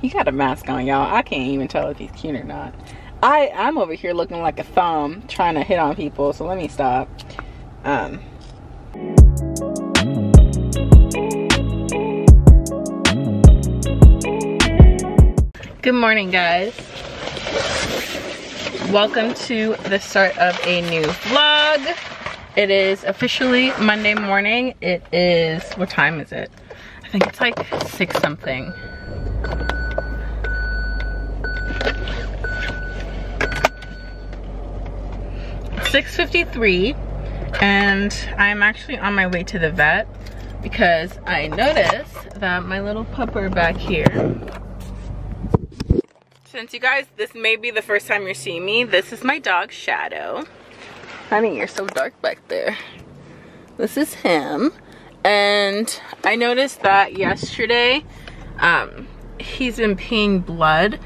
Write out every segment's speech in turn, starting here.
He got a mask on, y'all. I can't even tell if he's cute or not. I, I'm over here looking like a thumb trying to hit on people, so let me stop. Um, Good morning, guys. Welcome to the start of a new vlog. It is officially Monday morning. It is, what time is it? I think it's like six something. Six fifty-three, and I'm actually on my way to the vet because I noticed that my little pupper back here. Since you guys this may be the first time you're seeing me this is my dog shadow. Honey you're so dark back there. This is him. And i noticed that yesterday um he's been peeing blood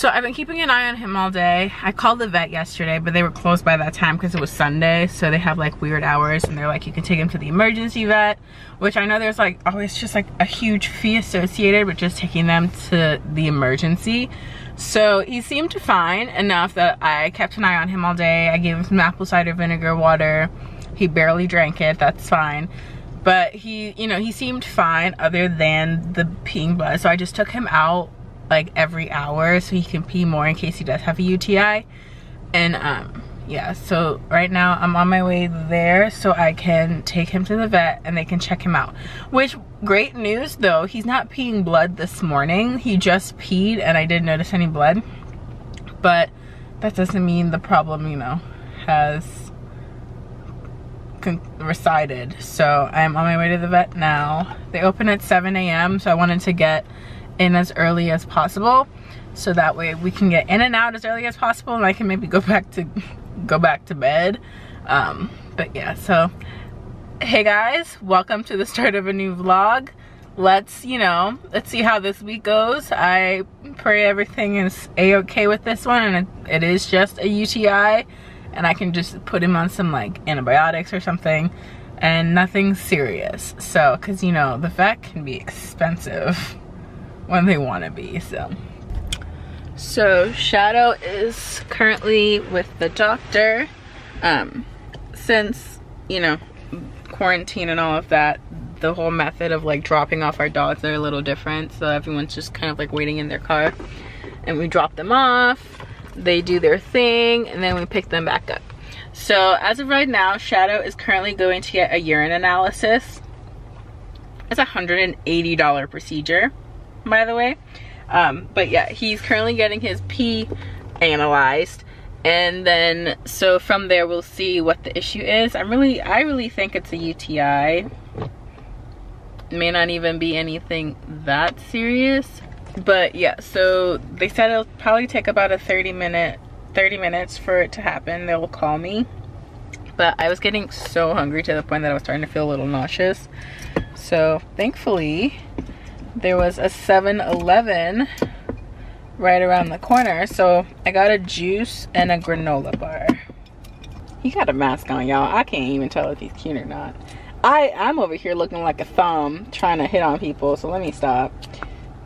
so I've been keeping an eye on him all day. I called the vet yesterday, but they were closed by that time because it was Sunday. So they have like weird hours and they're like, you can take him to the emergency vet, which I know there's like always just like a huge fee associated with just taking them to the emergency. So he seemed fine enough that I kept an eye on him all day. I gave him some apple cider vinegar water. He barely drank it, that's fine. But he, you know, he seemed fine other than the peeing blood. So I just took him out like every hour so he can pee more in case he does have a UTI. And um, yeah, so right now I'm on my way there so I can take him to the vet and they can check him out. Which, great news though, he's not peeing blood this morning. He just peed and I didn't notice any blood. But that doesn't mean the problem, you know, has resided. So I'm on my way to the vet now. They open at 7 a.m. so I wanted to get in as early as possible. So that way we can get in and out as early as possible and I can maybe go back to go back to bed. Um, but yeah so hey guys welcome to the start of a new vlog. Let's you know let's see how this week goes. I pray everything is a-okay with this one and it, it is just a UTI and I can just put him on some like antibiotics or something and nothing serious. So because you know the vet can be expensive when they want to be so. So shadow is currently with the doctor. Um since you know quarantine and all of that the whole method of like dropping off our dogs are a little different. So everyone's just kind of like waiting in their car. And we drop them off. They do their thing. And then we pick them back up. So as of right now shadow is currently going to get a urine analysis. It's a $180 procedure by the way. Um, but yeah, he's currently getting his pee analyzed. And then, so from there, we'll see what the issue is. I'm really, I really think it's a UTI. may not even be anything that serious. But yeah, so they said it'll probably take about a 30 minute, 30 minutes for it to happen. They'll call me. But I was getting so hungry to the point that I was starting to feel a little nauseous. So thankfully, there was a 7-Eleven right around the corner. So I got a juice and a granola bar. He got a mask on, y'all. I can't even tell if he's cute or not. I, I'm over here looking like a thumb trying to hit on people, so let me stop.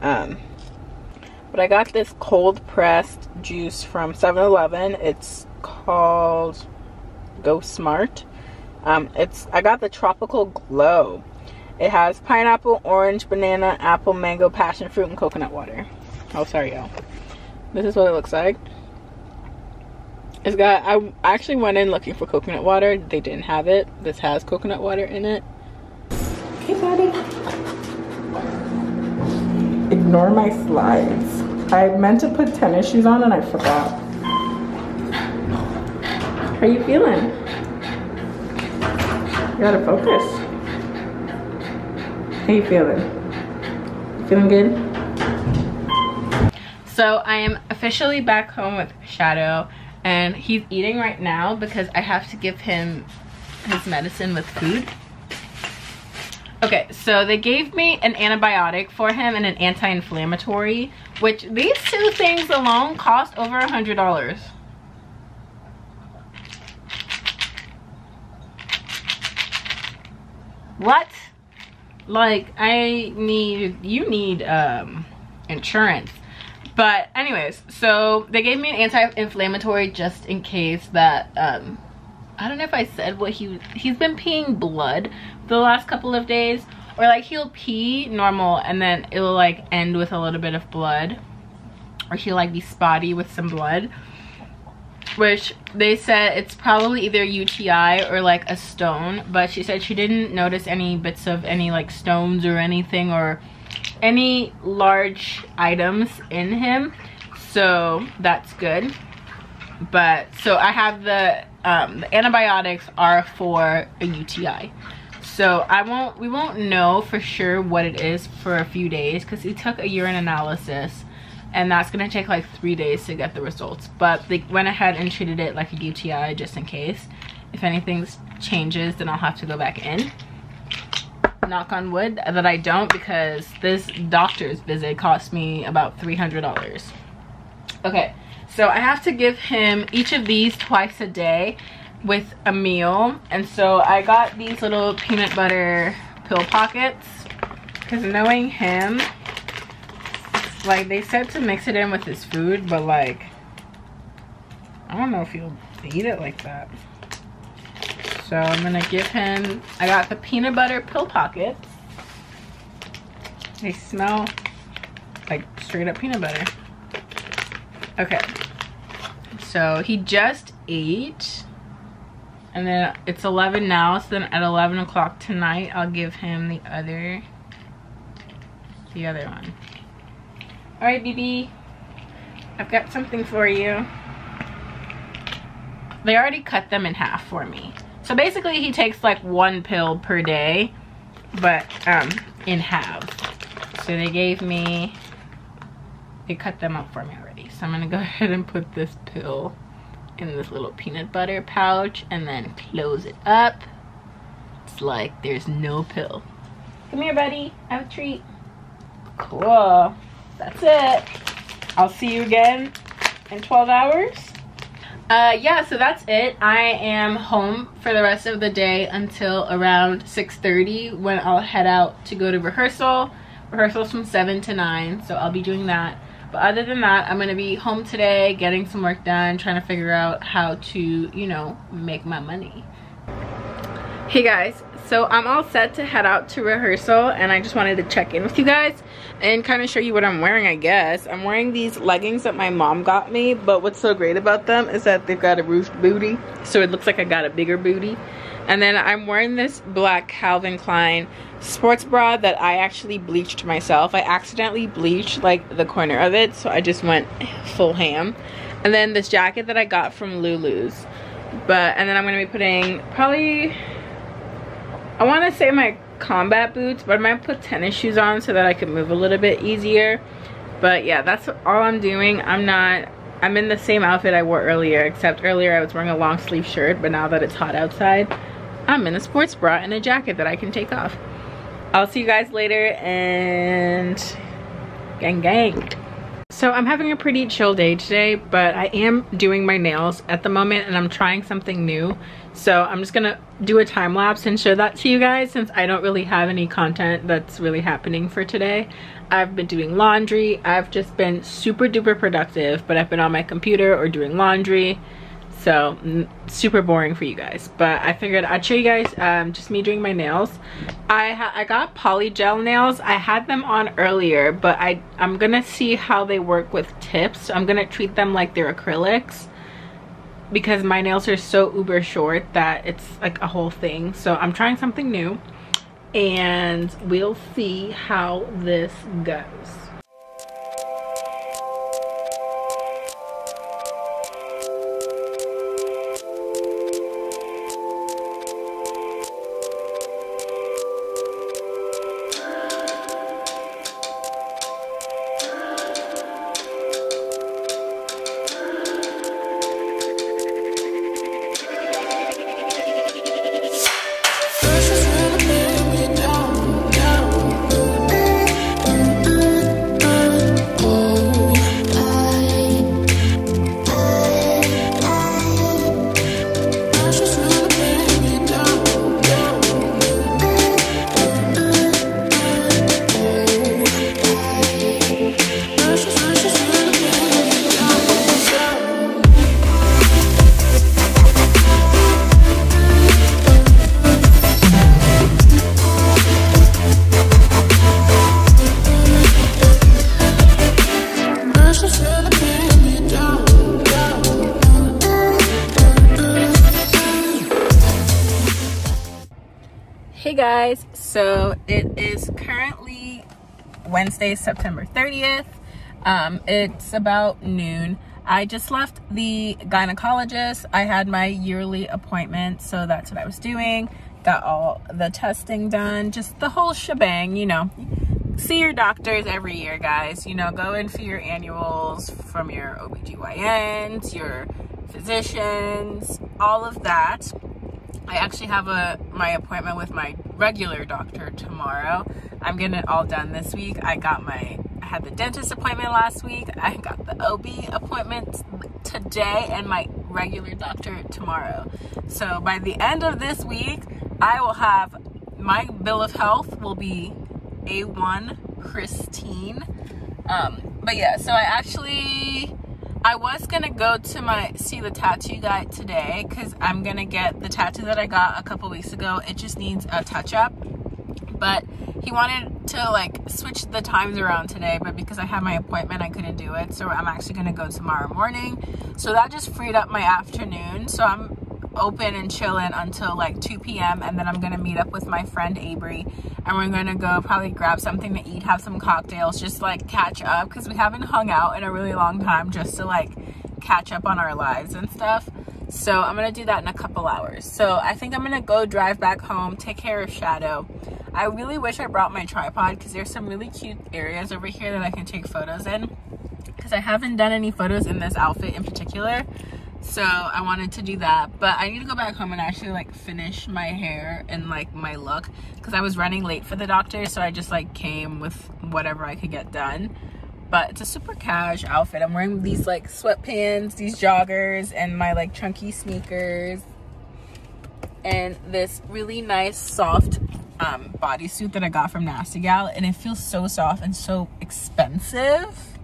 Um, but I got this cold pressed juice from 7-Eleven. It's called Go Smart. Um, it's I got the Tropical Glow. It has pineapple, orange, banana, apple, mango, passion fruit, and coconut water. Oh, sorry, y'all. This is what it looks like. It's got, I actually went in looking for coconut water. They didn't have it. This has coconut water in it. Hey, buddy. Ignore my slides. I meant to put tennis shoes on and I forgot. How are you feeling? You gotta focus. How you feeling? Feeling good? So I am officially back home with Shadow and he's eating right now because I have to give him his medicine with food. Okay, so they gave me an antibiotic for him and an anti-inflammatory, which these two things alone cost over a $100. What? Like I need, you need um, insurance. But anyways, so they gave me an anti-inflammatory just in case that, um, I don't know if I said what he, he's been peeing blood the last couple of days. Or like he'll pee normal and then it'll like end with a little bit of blood. Or he'll like be spotty with some blood which they said it's probably either UTI or like a stone but she said she didn't notice any bits of any like stones or anything or any large items in him so that's good. But so I have the um, the antibiotics are for a UTI so I won't we won't know for sure what it is for a few days because he took a urine analysis and that's gonna take like three days to get the results. But they went ahead and treated it like a UTI just in case. If anything changes then I'll have to go back in. Knock on wood that I don't because this doctor's visit cost me about $300 okay so I have to give him each of these twice a day with a meal. And so I got these little peanut butter pill pockets. Because knowing him like they said to mix it in with his food, but like I don't know if he'll eat it like that. So I'm gonna give him, I got the peanut butter pill pockets. They smell like straight up peanut butter. Okay, so he just ate and then it's 11 now so then at 11 o'clock tonight i'll give him the other the other one all right, BB. I've got something for you. They already cut them in half for me. So basically he takes like one pill per day, but um, in halves. So they gave me, they cut them up for me already. So I'm gonna go ahead and put this pill in this little peanut butter pouch and then close it up. It's like there's no pill. Come here, buddy. I have a treat. Cool that's it. I'll see you again in 12 hours. Uh, yeah, so that's it. I am home for the rest of the day until around 6.30 when I'll head out to go to rehearsal. Rehearsal's from 7 to 9, so I'll be doing that. But other than that, I'm going to be home today, getting some work done, trying to figure out how to, you know, make my money. Hey guys, so I'm all set to head out to rehearsal and I just wanted to check in with you guys and kind of show you what I'm wearing I guess. I'm wearing these leggings that my mom got me but what's so great about them is that they've got a ruched booty so it looks like I got a bigger booty. And then I'm wearing this black Calvin Klein sports bra that I actually bleached myself. I accidentally bleached like the corner of it so I just went full ham. And then this jacket that I got from Lulu's. But, and then I'm going to be putting probably I want to say my combat boots, but I might put tennis shoes on so that I can move a little bit easier. But yeah, that's all I'm doing. I'm not, I'm in the same outfit I wore earlier, except earlier I was wearing a long sleeve shirt, but now that it's hot outside, I'm in a sports bra and a jacket that I can take off. I'll see you guys later and gang gang. So I'm having a pretty chill day today, but I am doing my nails at the moment and I'm trying something new. So I'm just gonna do a time lapse and show that to you guys since I don't really have any content that's really happening for today. I've been doing laundry. I've just been super duper productive, but I've been on my computer or doing laundry so super boring for you guys. But i figured i'd show you guys um, just me doing my nails. I i got poly gel nails. I had them on earlier but i i'm gonna see how they work with tips. I'm gonna treat them like they're acrylics because my nails are so uber short that it's like a whole thing. So i'm trying something new and we'll see how this goes guys. So it is currently wednesday september 30th um, it's about noon. I just left the gynecologist. I had my yearly appointment so that's what i was doing. Got all the testing done just the whole shebang you know. See your doctors every year guys. You know go in for your annuals from your OBGYNs your physicians all of that. I actually have a my appointment with my regular doctor tomorrow. I'm getting it all done this week. I got my I had the dentist appointment last week. I got the OB appointment today and my regular doctor tomorrow. So by the end of this week, I will have my bill of health will be A1 Christine. Um, but yeah, so I actually I was gonna go to my see the tattoo guy today because I'm gonna get the tattoo that I got a couple weeks ago. It just needs a touch up, but he wanted to like switch the times around today, but because I had my appointment, I couldn't do it. So I'm actually gonna go tomorrow morning. So that just freed up my afternoon. So I'm open and chilling until like 2 p.m. and then I'm gonna meet up with my friend Avery and we're gonna go probably grab something to eat, have some cocktails, just like catch up because we haven't hung out in a really long time just to like catch up on our lives and stuff. So I'm gonna do that in a couple hours. So I think I'm gonna go drive back home, take care of Shadow. I really wish I brought my tripod because there's some really cute areas over here that I can take photos in because I haven't done any photos in this outfit in particular so i wanted to do that but i need to go back home and actually like finish my hair and like my look because i was running late for the doctor so i just like came with whatever i could get done. But it's a super cash outfit. I'm wearing these like sweatpants these joggers and my like chunky sneakers and this really nice soft um, bodysuit that i got from nasty gal and it feels so soft and so expensive.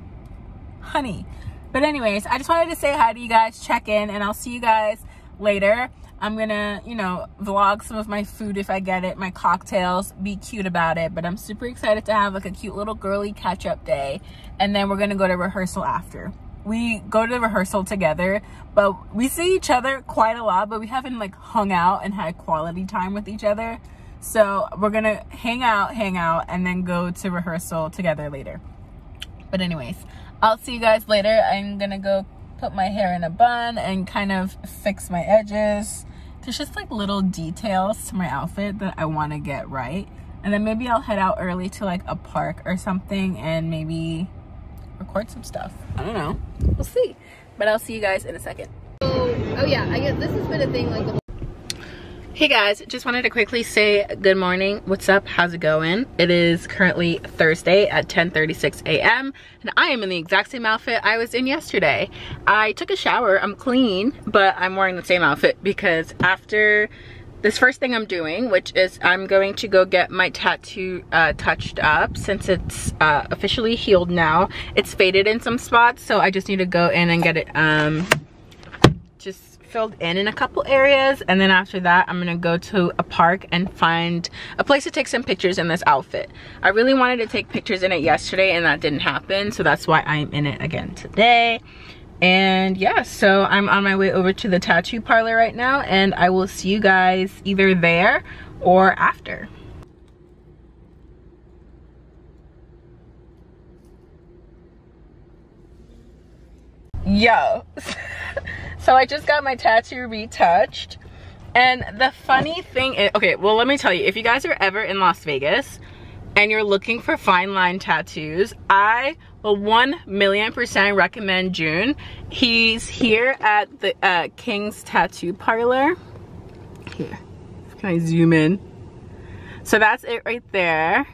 Honey but anyways, I just wanted to say hi to you guys, check in, and I'll see you guys later. I'm gonna, you know, vlog some of my food if I get it, my cocktails, be cute about it. But I'm super excited to have like a cute little girly catch up day. And then we're gonna go to rehearsal after. We go to rehearsal together, but we see each other quite a lot, but we haven't like hung out and had quality time with each other. So we're gonna hang out, hang out, and then go to rehearsal together later. But anyways, I'll see you guys later. I'm gonna go put my hair in a bun and kind of fix my edges. There's just like little details to my outfit that I want to get right. And then maybe I'll head out early to like a park or something and maybe record some stuff. I don't know. We'll see. But I'll see you guys in a second. Oh, oh yeah, I guess this has been a thing like the Hey guys, just wanted to quickly say good morning. What's up? How's it going? It is currently Thursday at 10:36 a.m. and I am in the exact same outfit I was in yesterday. I took a shower, I'm clean, but I'm wearing the same outfit because after this first thing I'm doing, which is I'm going to go get my tattoo uh, touched up since it's uh, officially healed now. It's faded in some spots, so I just need to go in and get it um, filled in in a couple areas and then after that I'm gonna go to a park and find a place to take some pictures in this outfit. I really wanted to take pictures in it yesterday and that didn't happen so that's why I'm in it again today. And yeah, so I'm on my way over to the tattoo parlor right now and I will see you guys either there or after. Yo. So I just got my tattoo retouched. And the funny thing is, okay, well, let me tell you, if you guys are ever in Las Vegas and you're looking for fine line tattoos, I will 1 million percent recommend June. He's here at the uh, King's Tattoo Parlor. Here, can I zoom in? So that's it right there.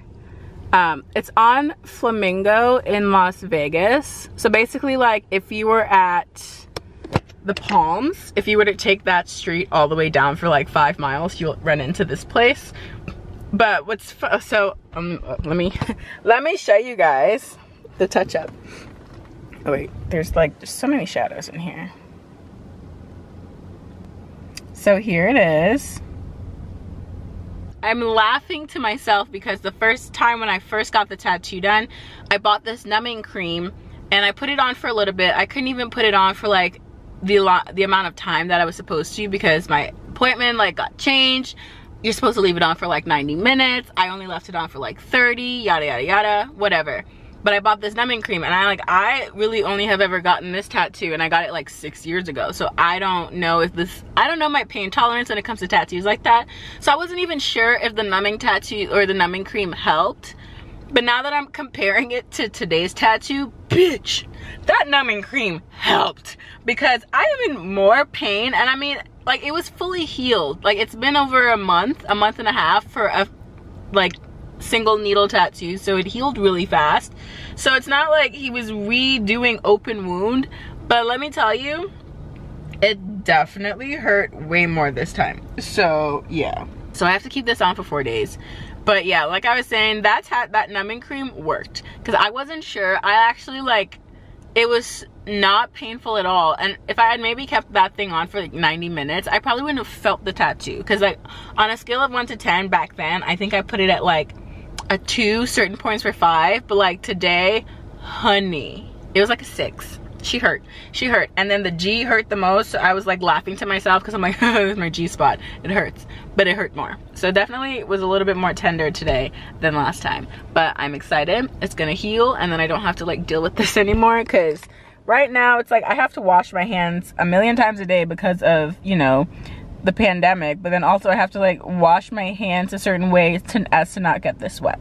Um, it's on Flamingo in Las Vegas. So basically like if you were at the Palms, if you were to take that street all the way down for like five miles, you'll run into this place. But what's, so, um, let me, let me show you guys the touch up. Oh wait, there's like so many shadows in here. So here it is. I'm laughing to myself because the first time when I first got the tattoo done, I bought this numbing cream and I put it on for a little bit. I couldn't even put it on for like the lot the amount of time that I was supposed to because my appointment like got changed you're supposed to leave it on for like 90 minutes. I only left it on for like 30, yada, yada, yada, whatever. But I bought this numbing cream and I like, I really only have ever gotten this tattoo and I got it like six years ago. So I don't know if this, I don't know my pain tolerance when it comes to tattoos like that. So I wasn't even sure if the numbing tattoo or the numbing cream helped. But now that I'm comparing it to today's tattoo, bitch, that numbing cream helped because I am in more pain and I mean, like it was fully healed. Like it's been over a month, a month and a half for a like single needle tattoo. So it healed really fast. So it's not like he was redoing open wound, but let me tell you, it definitely hurt way more this time. So yeah. So I have to keep this on for four days but yeah like i was saying that's how that numbing cream worked. Because i wasn't sure. I actually like it was not painful at all. And if i had maybe kept that thing on for like 90 minutes i probably wouldn't have felt the tattoo. Because like on a scale of 1 to 10 back then i think i put it at like a 2 certain points were 5 but like today honey it was like a 6 she hurt. She hurt. And then the g hurt the most so i was like laughing to myself because i'm like this is my g spot. It hurts. But it hurt more. So definitely was a little bit more tender today than last time. But i'm excited. It's gonna heal and then i don't have to like deal with this anymore because right now it's like i have to wash my hands a million times a day because of you know the pandemic. But then also i have to like wash my hands a certain way to, as to not get this wet.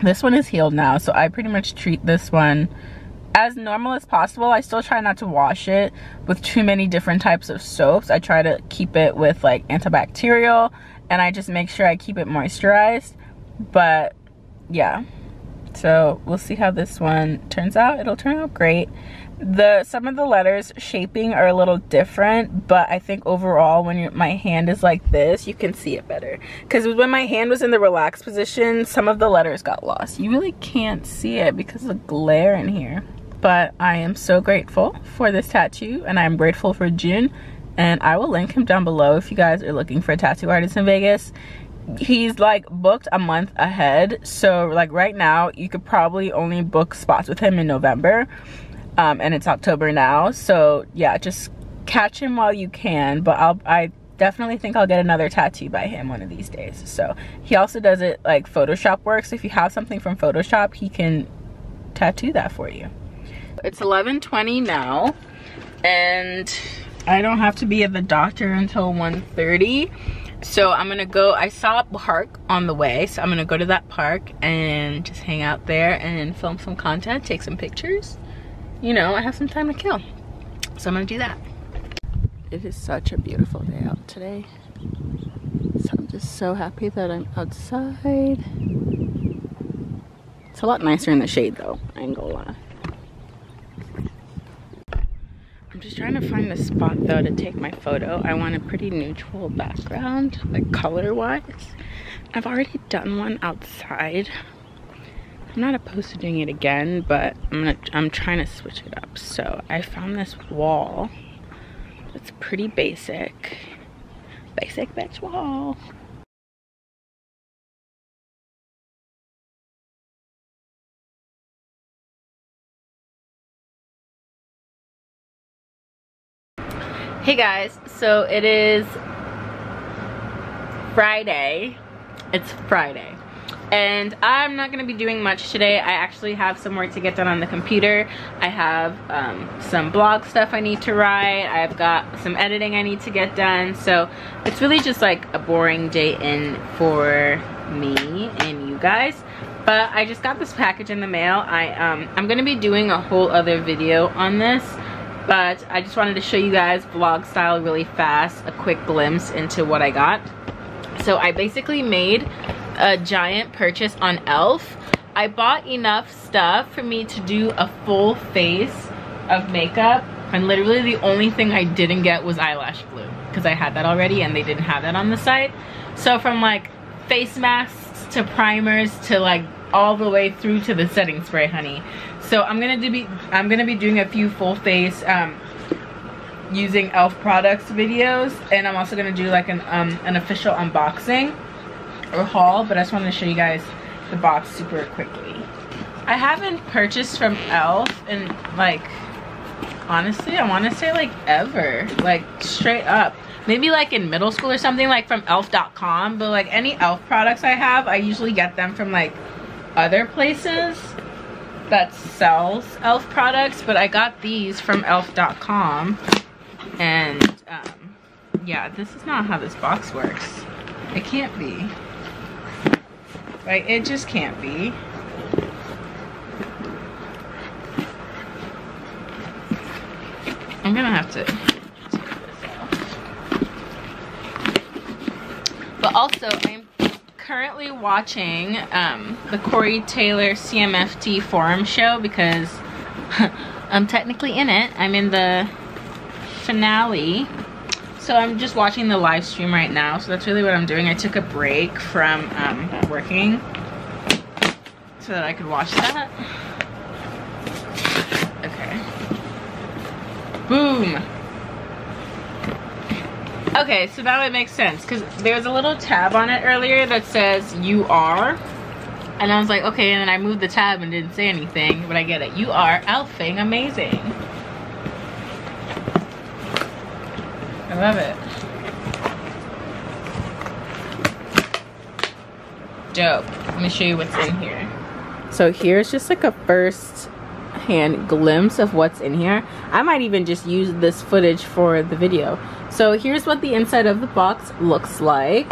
This one is healed now so i pretty much treat this one as normal as possible. I still try not to wash it with too many different types of soaps. I try to keep it with like antibacterial and I just make sure I keep it moisturized. But yeah, so we'll see how this one turns out. It'll turn out great. The Some of the letters shaping are a little different, but I think overall when my hand is like this, you can see it better. Because when my hand was in the relaxed position, some of the letters got lost. You really can't see it because of the glare in here but I am so grateful for this tattoo and I'm grateful for June and I will link him down below if you guys are looking for a tattoo artist in Vegas. He's like booked a month ahead so like right now you could probably only book spots with him in November um, and it's October now so yeah just catch him while you can but I'll I definitely think I'll get another tattoo by him one of these days so. He also does it like Photoshop works. So if you have something from Photoshop he can tattoo that for you it's 11.20 now and I don't have to be at the doctor until 1.30 so I'm gonna go I saw a park on the way so I'm gonna go to that park and just hang out there and film some content take some pictures. You know I have some time to kill. So I'm gonna do that. It is such a beautiful day out today. So I'm just so happy that I'm outside. It's a lot nicer in the shade though. I ain't gonna lie just trying to find the spot though to take my photo. I want a pretty neutral background, like color wise. I've already done one outside. I'm not opposed to doing it again, but I'm gonna I'm trying to switch it up. So I found this wall. It's pretty basic. Basic bitch wall. Hey guys, so it is Friday. It's Friday. And I'm not gonna be doing much today. I actually have some work to get done on the computer. I have um, some blog stuff I need to write. I've got some editing I need to get done. So it's really just like a boring day in for me and you guys. But I just got this package in the mail. I, um, I'm gonna be doing a whole other video on this but I just wanted to show you guys vlog style really fast a quick glimpse into what I got. So I basically made a giant purchase on e.l.f. I bought enough stuff for me to do a full face of makeup and literally the only thing I didn't get was eyelash glue because I had that already and they didn't have that on the site. So from like face masks to primers to like all the way through to the setting spray honey so i'm gonna be i'm gonna be doing a few full face um, using elf products videos and i'm also gonna do like an um, an official unboxing or haul but i just wanted to show you guys the box super quickly. I haven't purchased from elf in like honestly i want to say like ever like straight up. Maybe like in middle school or something like from elf.com but like any elf products i have i usually get them from like other places that sells elf products but i got these from elf.com and um, yeah this is not how this box works. It can't be. Right it just can't be. I'm gonna have to But also, I'm currently watching um, the Corey Taylor CMFT forum show because I'm technically in it. I'm in the finale. So I'm just watching the live stream right now. So that's really what I'm doing. I took a break from um, working so that I could watch that. Okay. Boom. Okay, so now it makes sense because there's a little tab on it earlier that says you are. And I was like, okay, and then I moved the tab and didn't say anything, but I get it. You are elfing amazing. I love it. Dope. Let me show you what's in here. So here's just like a first hand glimpse of what's in here. I might even just use this footage for the video. So here's what the inside of the box looks like.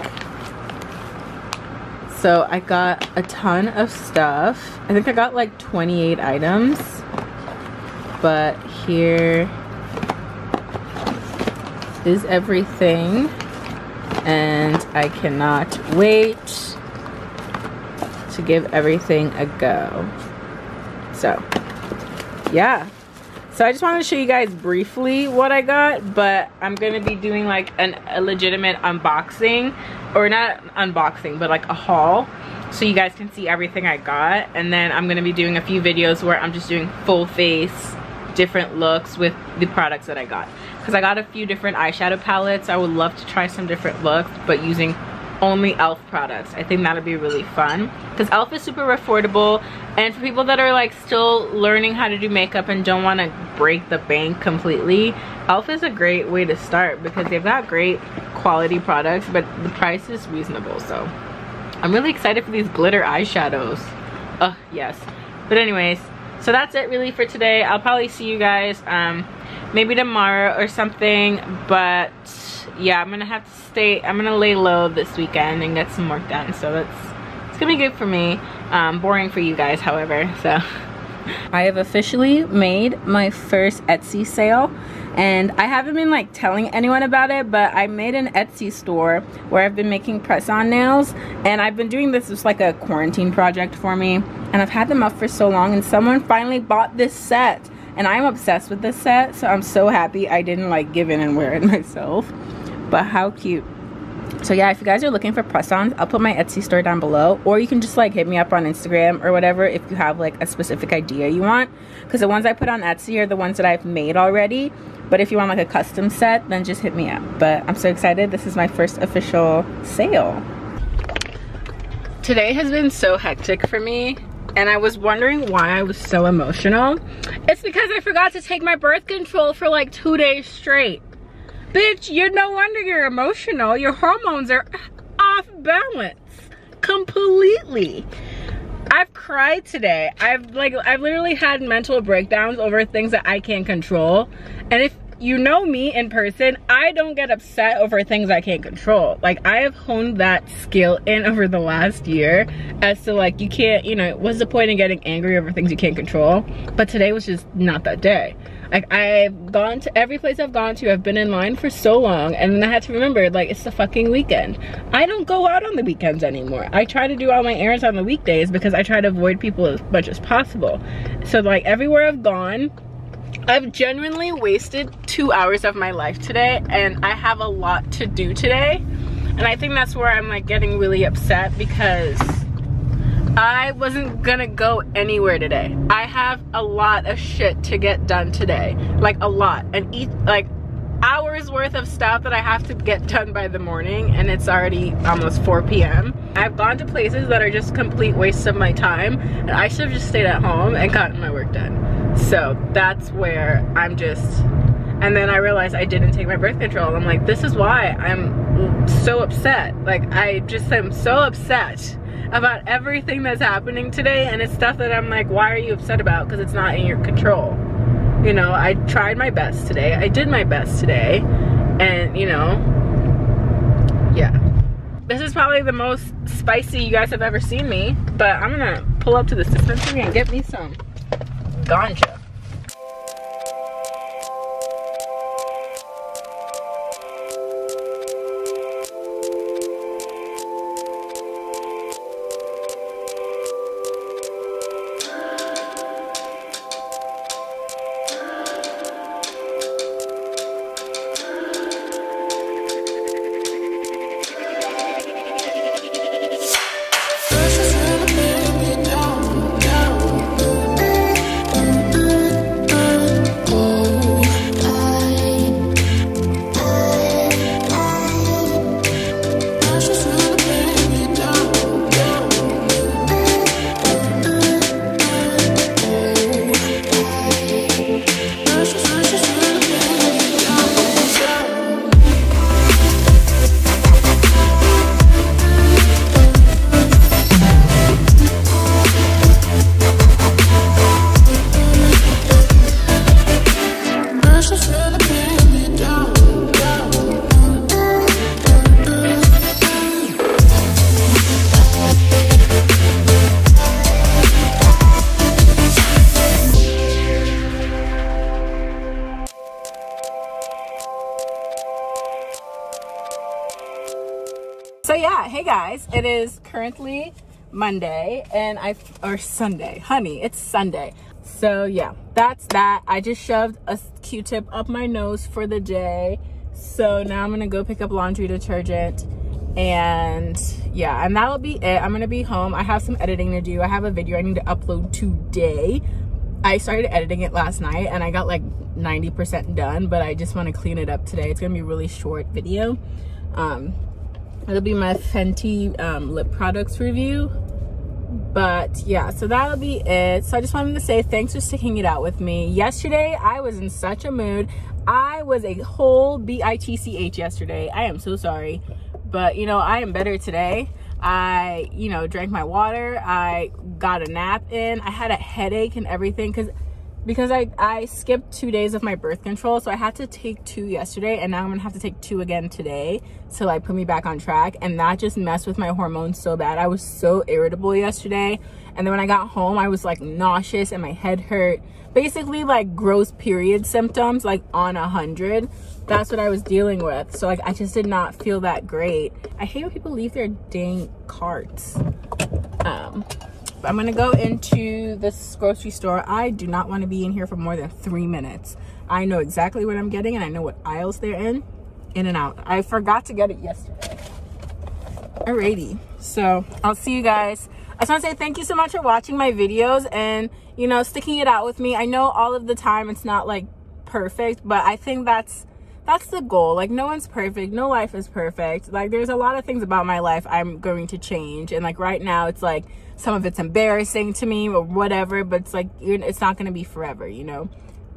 So I got a ton of stuff. I think I got like 28 items. But here is everything. And I cannot wait to give everything a go. So, yeah so I just wanted to show you guys briefly what I got, but I'm gonna be doing like an, a legitimate unboxing, or not unboxing, but like a haul, so you guys can see everything I got. And then I'm gonna be doing a few videos where I'm just doing full face, different looks with the products that I got. Because I got a few different eyeshadow palettes. I would love to try some different looks, but using only e.l.f. products. I think that'll be really fun because e.l.f. is super affordable and for people that are like still learning how to do makeup and don't want to break the bank completely, e.l.f. is a great way to start because they've got great quality products but the price is reasonable so I'm really excited for these glitter eyeshadows. Oh yes. But anyways, so that's it really for today. I'll probably see you guys um, maybe tomorrow or something but yeah, I'm gonna have to stay, I'm gonna lay low this weekend and get some work done. So that's, it's gonna be good for me. Um, boring for you guys, however, so. I have officially made my first Etsy sale and I haven't been like telling anyone about it but I made an Etsy store where I've been making press-on nails and I've been doing this as like a quarantine project for me and I've had them up for so long and someone finally bought this set and I'm obsessed with this set so I'm so happy I didn't like give in and wear it myself. But how cute. So yeah if you guys are looking for press-ons i'll put my etsy store down below. Or you can just like hit me up on instagram or whatever if you have like a specific idea you want. Because the ones i put on etsy are the ones that i've made already. But if you want like a custom set then just hit me up. But i'm so excited. This is my first official sale. Today has been so hectic for me and I was wondering why I was so emotional. It's because I forgot to take my birth control for like two days straight. Bitch, you're no wonder you're emotional. Your hormones are off balance completely. I've cried today. I've like I've literally had mental breakdowns over things that I can't control. And if you know me in person, I don't get upset over things I can't control. Like I have honed that skill in over the last year as to like you can't, you know, what's the point in getting angry over things you can't control? But today was just not that day. Like I've gone to every place I've gone to, I've been in line for so long and then I had to remember like it's the fucking weekend. I don't go out on the weekends anymore. I try to do all my errands on the weekdays because I try to avoid people as much as possible. So like everywhere I've gone, I've genuinely wasted two hours of my life today and I have a lot to do today. And I think that's where I'm like getting really upset because I wasn't gonna go anywhere today. I have a lot of shit to get done today. Like a lot. And eat like hours worth of stuff that I have to get done by the morning and it's already almost 4 p.m. I've gone to places that are just complete waste of my time and I should have just stayed at home and gotten my work done. So that's where I'm just and then I realized I didn't take my birth control. I'm like, this is why I'm so upset. Like, I just am so upset about everything that's happening today. And it's stuff that I'm like, why are you upset about? Because it's not in your control. You know, I tried my best today. I did my best today. And, you know, yeah. This is probably the most spicy you guys have ever seen me. But I'm gonna pull up to the dispensary and get me some ganja. So yeah, hey guys, it is currently Monday and I, or Sunday, honey, it's Sunday. So yeah, that's that. I just shoved a Q-tip up my nose for the day. So now I'm gonna go pick up laundry detergent and yeah, and that'll be it. I'm gonna be home. I have some editing to do. I have a video I need to upload today. I started editing it last night and I got like 90% done, but I just wanna clean it up today. It's gonna be a really short video. Um, it'll be my Fenty um, lip products review. But yeah so that'll be it. So i just wanted to say thanks for sticking it out with me. Yesterday i was in such a mood. I was a whole bitch yesterday. I am so sorry. But you know i am better today. I you know drank my water. I got a nap in. I had a headache and everything because because I, I skipped two days of my birth control so I had to take two yesterday and now I'm gonna have to take two again today to like put me back on track and that just messed with my hormones so bad. I was so irritable yesterday and then when I got home I was like nauseous and my head hurt. Basically like gross period symptoms like on a hundred. That's what I was dealing with. So like I just did not feel that great. I hate when people leave their dang carts. Um I'm gonna go into this grocery store. I do not want to be in here for more than three minutes. I know exactly what I'm getting and I know what aisles they're in, in and out. I forgot to get it yesterday. Alrighty, so I'll see you guys. I just want to say thank you so much for watching my videos and, you know, sticking it out with me. I know all of the time it's not like perfect, but I think that's that's the goal. Like no one's perfect. No life is perfect. Like there's a lot of things about my life i'm going to change. And like right now it's like some of it's embarrassing to me or whatever but it's like it's not going to be forever you know?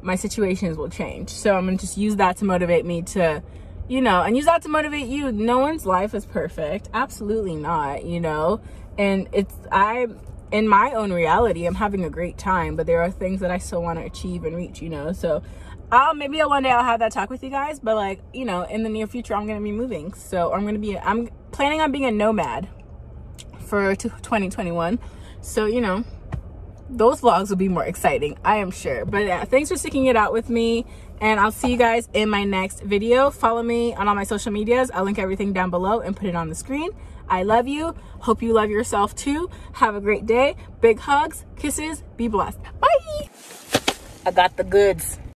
My situations will change. So i'm going to just use that to motivate me to you know and use that to motivate you. No one's life is perfect. Absolutely not you know? And it's i in my own reality i'm having a great time but there are things that i still want to achieve and reach you know? So I'll maybe one day I'll have that talk with you guys, but like, you know, in the near future I'm gonna be moving. So I'm gonna be I'm planning on being a nomad for 2021. So, you know, those vlogs will be more exciting, I am sure. But yeah, thanks for sticking it out with me. And I'll see you guys in my next video. Follow me on all my social medias. I'll link everything down below and put it on the screen. I love you. Hope you love yourself too. Have a great day. Big hugs, kisses, be blessed. Bye. I got the goods.